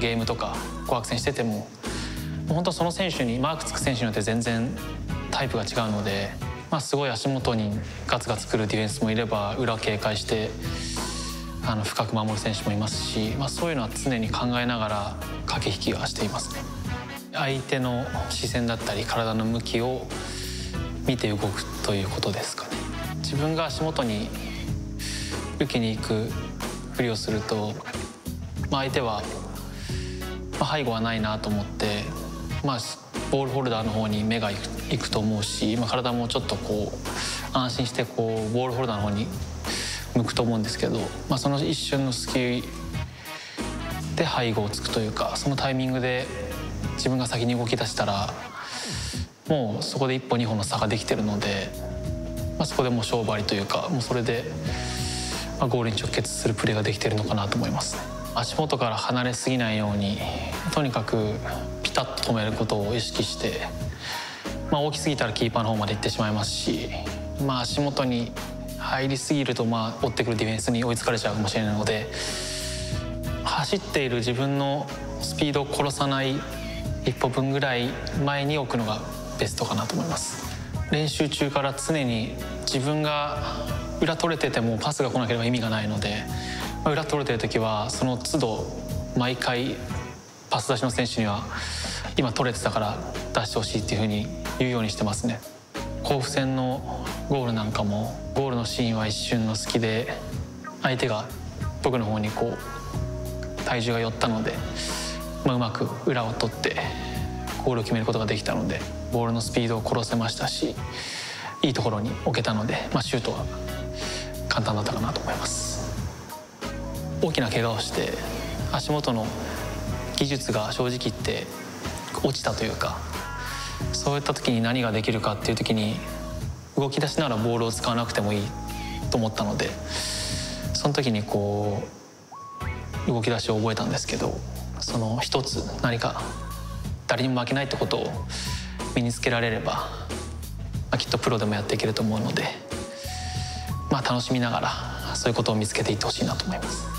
ゲームとか紅白戦してても本当その選手にマークつく選手によって全然タイプが違うので、まあ、すごい足元にガツガツくるディフェンスもいれば裏警戒してあの深く守る選手もいますし、まあ、そういうのは常に考えながら駆け引きはしていますね。相手の視線だったり体の向きを見て動くということですかね。自分が足元に受けに行くふりをすると、まあ、相手は、背後はないなと思って、まあ、ボールホルダーの方に目が行くと思うし、まあ、体もちょっとこう安心してこうボールホルダーの方に向くと思うんですけど、まあ、その一瞬の隙で背後をつくというかそのタイミングで自分が先に動き出したらもうそこで一歩二歩の差ができてるので、まあ、そこでもう勝負ありというかもうそれで、ま、ゴールに直結するプレーができてるのかなと思いますね。足元から離れすぎないようにとにかくピタッと止めることを意識して、まあ、大きすぎたらキーパーの方まで行ってしまいますし、まあ、足元に入りすぎるとまあ追ってくるディフェンスに追いつかれちゃうかもしれないので走っている自分のスピードを殺さない一歩分ぐらい前に置くのがベストかなと思います。練習中から常に自分が裏取れててもパスが来なければ意味がないのでま裏取れてる時はその都度毎回パス出しの選手には今取れてたから出してほしいっていうふうに言うようにしてますね。甲府戦のゴールなんかもゴールのシーンは一瞬の隙で相手が僕の方にこう体重が寄ったので、まあ、うまく裏を取ってゴールを決めることができたのでボールのスピードを殺せましたしいいところに置けたので、まあ、シュートは簡単だったかなと思います。大きな怪我をして足元の技術が正直言って落ちたというかそういった時に何ができるかっていう時に動き出しならボールを使わなくてもいいと思ったのでその時にこう動き出しを覚えたんですけどその一つ何か誰にも負けないってことを身につけられれば、まあ、きっとプロでもやっていけると思うので、まあ、楽しみながらそういうことを見つけていってほしいなと思います。